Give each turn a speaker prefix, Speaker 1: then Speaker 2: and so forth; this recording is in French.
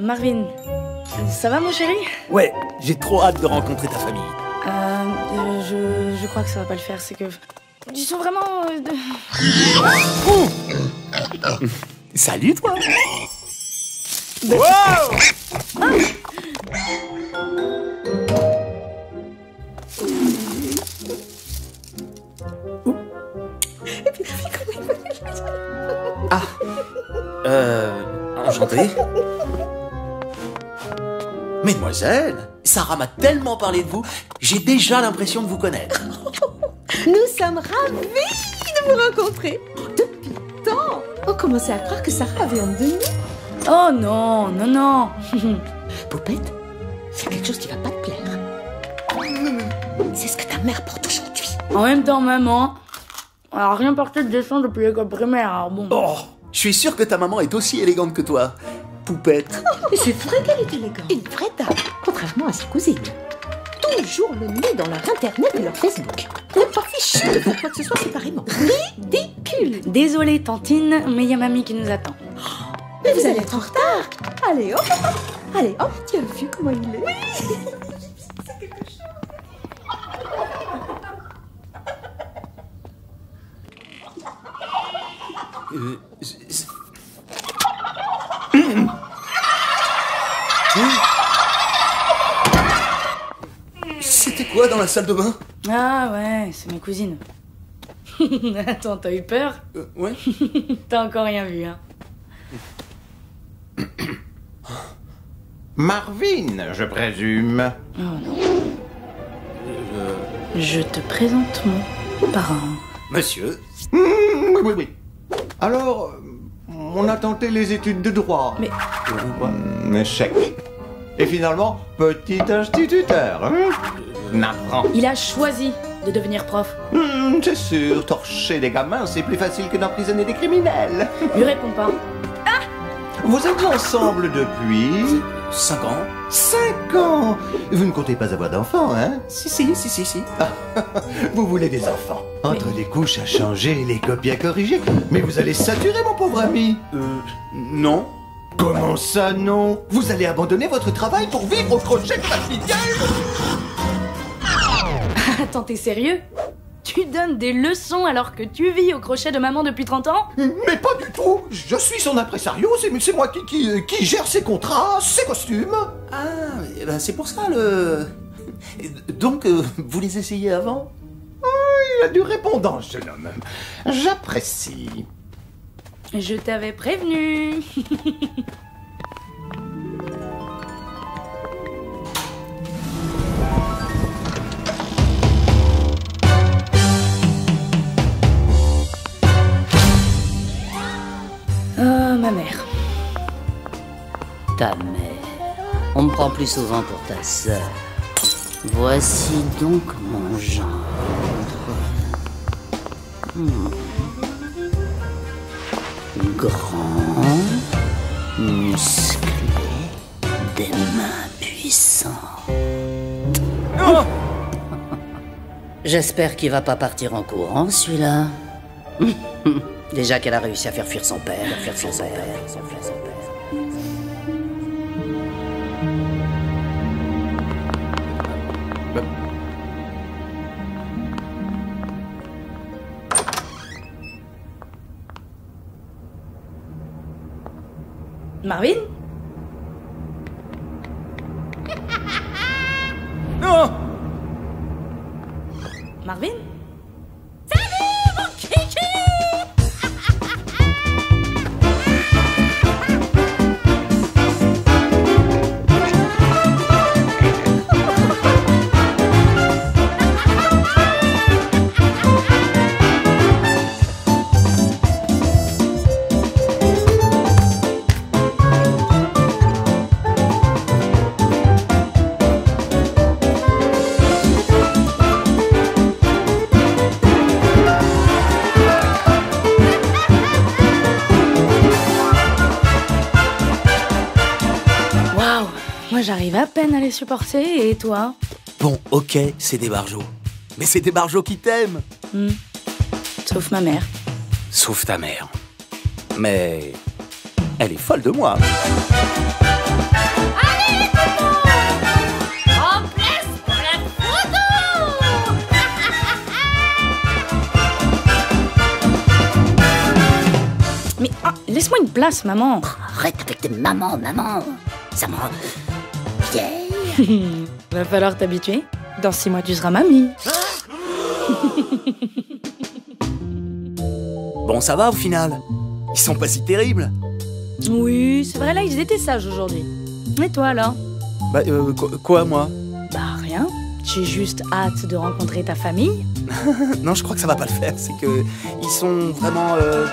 Speaker 1: Marvin, ça va mon chéri?
Speaker 2: Ouais, j'ai trop hâte de rencontrer ta famille.
Speaker 1: Euh, euh, je, je crois que ça va pas le faire, c'est que... Ils sont vraiment... euh, de-
Speaker 2: Salut toi. Ah. Euh... Enchanté Mesdemoiselles, Sarah m'a tellement parlé de vous, j'ai déjà l'impression de vous connaître.
Speaker 3: Nous sommes ravis de vous rencontrer. Depuis tant, on commençait à croire que Sarah avait honte de nous?
Speaker 1: Oh non, non, non
Speaker 3: Poupette, c'est quelque chose qui va pas te plaire. C'est ce que ta mère porte aujourd'hui.
Speaker 1: En même temps, maman, elle a rien porté de dessin depuis l'école primaire, alors bon...
Speaker 2: Oh Je suis sûr que ta maman est aussi élégante que toi. Poupette.
Speaker 3: C'est vrai qu'elle est élégante. Une vraie dame, contrairement à ses cousines. Toujours le nez dans leur internet et leur Facebook. Même pas fichu de faire quoi que ce soit séparément. Ridicule.
Speaker 1: Désolée, Tantine, mais il y a mamie qui nous attend.
Speaker 3: Mais vous allez être en retard. Allez hop, allez hop, tu as vu comment il est
Speaker 2: Euh, c'est- C'était quoi dans la salle de bain?
Speaker 1: Ah ouais, c'est mes cousines. Attends, t'as eu peur?
Speaker 2: Euh, Ouais
Speaker 1: T'as encore rien vu, hein
Speaker 4: Marvin, je présume.
Speaker 1: Oh non. Je te présente mon parent.
Speaker 2: Monsieur
Speaker 4: Hmm, oui, oui, oui. Alors, on a tenté les études de droit.
Speaker 1: Mais-
Speaker 4: Hmm, échec. Et finalement, petit instituteur. Hein N'apprend.
Speaker 1: Il a choisi de devenir prof.
Speaker 4: Hmm, c'est sûr, torcher des gamins, c'est plus facile que d'emprisonner des criminels.
Speaker 1: Lui réponds pas.
Speaker 4: Vous êtes ensemble depuis
Speaker 2: 5 ans
Speaker 4: cinq ans. Vous ne comptez pas avoir d'enfants, hein?
Speaker 2: Si, si, si, si, si.
Speaker 4: Vous voulez des enfants. Entre les couches à changer, les copies à corriger. Mais vous allez saturer, mon pauvre ami.
Speaker 2: Euh, non.
Speaker 4: Comment ça, non? Vous allez abandonner votre travail pour vivre au crochet de familial
Speaker 1: Attends, t'es sérieux? Tu donnes des leçons alors que tu vis au crochet de maman depuis 30 ans?
Speaker 4: Mais pas du tout Je suis son impresario, c'est c'est moi qui, qui, qui gère ses contrats, ses costumes.
Speaker 2: Ah, eh ben, c'est pour ça le... Donc, euh, vous les essayez avant?
Speaker 4: Il a du répondant, jeune homme. J'apprécie.
Speaker 1: Je t'avais prévenu. Ah, ma mère.
Speaker 5: Ta mère. On me prend plus souvent pour ta sœur. Voici donc mon genre. Hmm. Grand, musclé, des mains puissantes. J'espère qu'il va pas partir en courant, celui-là. Déjà qu'elle a réussi à faire fuir son père, à faire fuir son père, à faire fuir son père.
Speaker 1: Marvin
Speaker 2: Non
Speaker 1: Marvin Moi j'arrive à peine à les supporter et toi
Speaker 2: Bon, ok, c'est des barjots. Mais c'est des barjots qui t'aiment
Speaker 1: Hmm. Sauf ma mère.
Speaker 2: Sauf ta mère. Mais... Elle est folle de moi.
Speaker 6: Allez tout le monde En place pour la photo
Speaker 1: Mais ah, laisse-moi une place, maman.
Speaker 5: Arrête avec tes mamans, maman. Ça me rend
Speaker 1: Va falloir t'habituer. Dans six mois, tu seras mamie.
Speaker 2: Bon, ça va au final. Ils sont pas si terribles.
Speaker 1: Oui, c'est vrai, là, ils étaient sages aujourd'hui. Et toi, alors?
Speaker 2: Bah, euh, quoi, quoi, moi?
Speaker 1: Bah, rien. J'ai juste hâte de rencontrer ta famille.
Speaker 2: Non, je crois que ça va pas le faire. C'est que ils sont vraiment. euh,